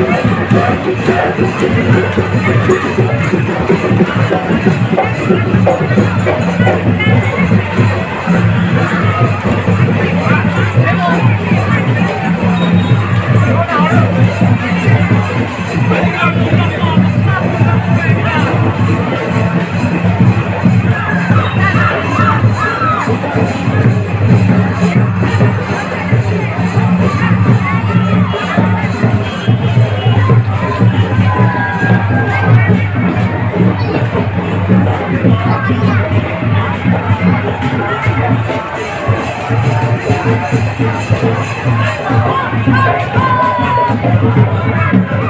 Thank you. Thank